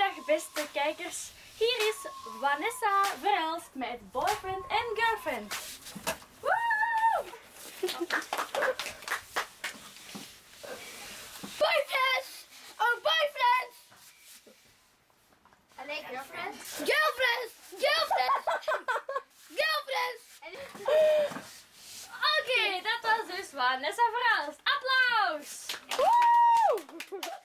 Goedemiddag beste kijkers. Hier is Vanessa Verhelst met boyfriend en girlfriend. Woe! Boyfriend! Oh, boyfriend! Alleen girlfriend? Girlfriend! Girlfriend! Girlfriend! Oké, dat was dus Vanessa Verhelst.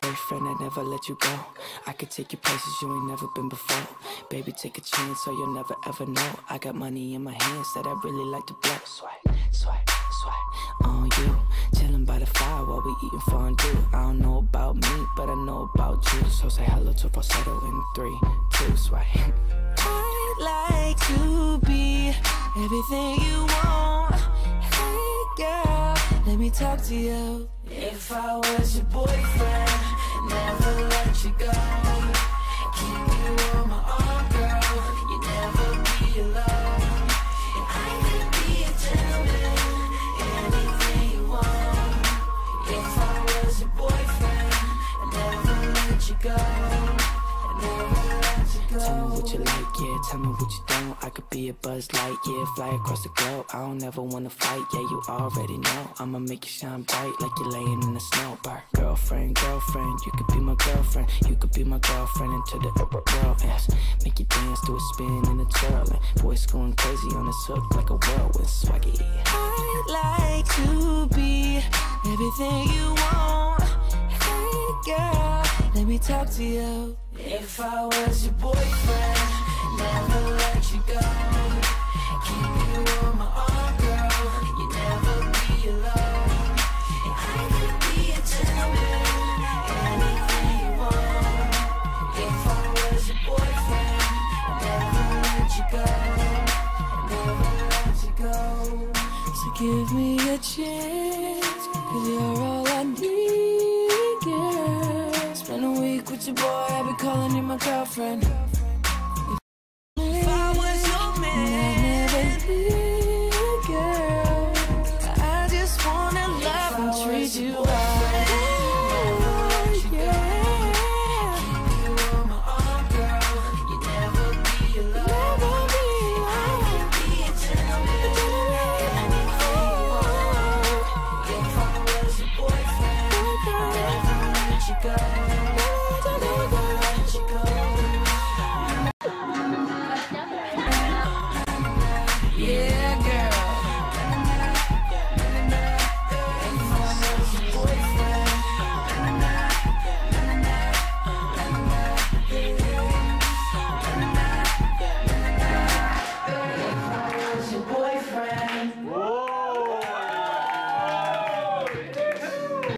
Boyfriend, I never let you go. I could take you places you ain't never been before. Baby, take a chance so you'll never ever know. I got money in my hands that I really like to blow. Swipe, swipe, swipe on you. Chilling by the fire while we eating fondue. I don't know about me, but I know about you. So say hello to falsetto in three, two, swipe. I'd like to be everything you want. Let me talk to you. If I was your boyfriend, never let you go. Keep you on my arm, girl. You never be alone. I could be a gentleman, anything you want. If I was your boyfriend, never let you go. Never. Tell me what you like, yeah. Tell me what you don't. I could be a buzz light, yeah. Fly across the globe. I don't ever wanna fight, yeah. You already know. I'ma make you shine bright like you're laying in the snow. Bar. Girlfriend, girlfriend, you could be my girlfriend. You could be my girlfriend into the upper world. Yes. Make you dance to a spin and a twirl. And voice going crazy on this hook like a whirlwind swaggy. I'd like to be everything you want. Hey girl, let me talk to you. If I was your boyfriend, never let you go. Keep you on my arm, girl. You never be alone. I could be a gentleman, anything you want. If I was your boyfriend, never let you go. Never let you go. So give me a chance, cause you're all girlfriend.